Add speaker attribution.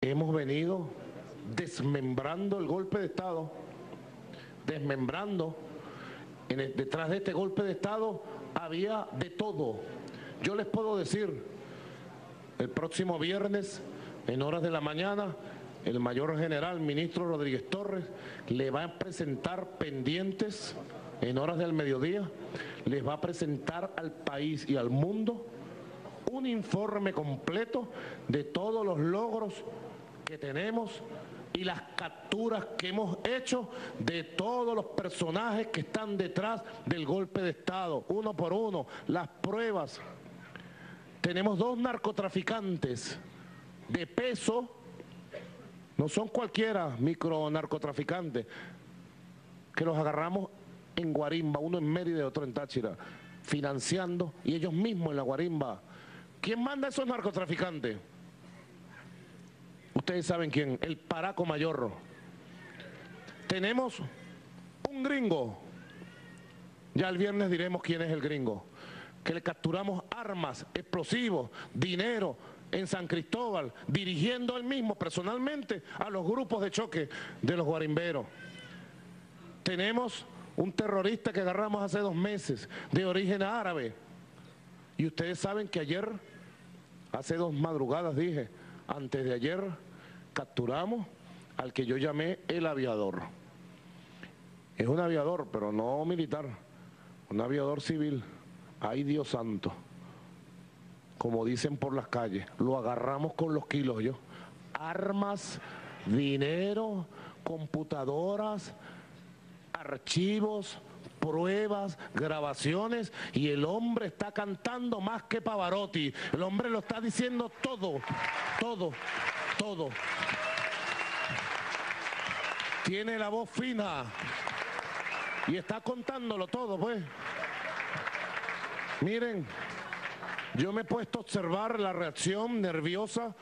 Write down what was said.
Speaker 1: Hemos venido desmembrando el golpe de Estado, desmembrando. detrás de este golpe de Estado había de todo. Yo les puedo decir, el próximo viernes, en horas de la mañana, el mayor general, ministro Rodríguez Torres, le va a presentar pendientes en horas del mediodía, les va a presentar al país y al mundo un informe completo de todos los logros que tenemos y las capturas que hemos hecho de todos los personajes que están detrás del golpe de Estado, uno por uno, las pruebas. Tenemos dos narcotraficantes de peso, no son cualquiera micro narcotraficantes, que los agarramos en Guarimba, uno en Mérida y otro en Táchira, financiando, y ellos mismos en la Guarimba. ¿Quién manda a esos narcotraficantes? Ustedes saben quién, el Paraco Mayorro. Tenemos un gringo, ya el viernes diremos quién es el gringo, que le capturamos armas, explosivos, dinero en San Cristóbal, dirigiendo él mismo personalmente a los grupos de choque de los guarimberos. Tenemos un terrorista que agarramos hace dos meses, de origen árabe. Y ustedes saben que ayer, hace dos madrugadas dije, antes de ayer, capturamos al que yo llamé el aviador. Es un aviador, pero no militar, un aviador civil. Ay Dios santo, como dicen por las calles, lo agarramos con los kilos yo. Armas, dinero, computadoras, archivos, pruebas, grabaciones y el hombre está cantando más que Pavarotti. El hombre lo está diciendo todo, todo, todo. Tiene la voz fina y está contándolo todo, pues. Miren, yo me he puesto a observar la reacción nerviosa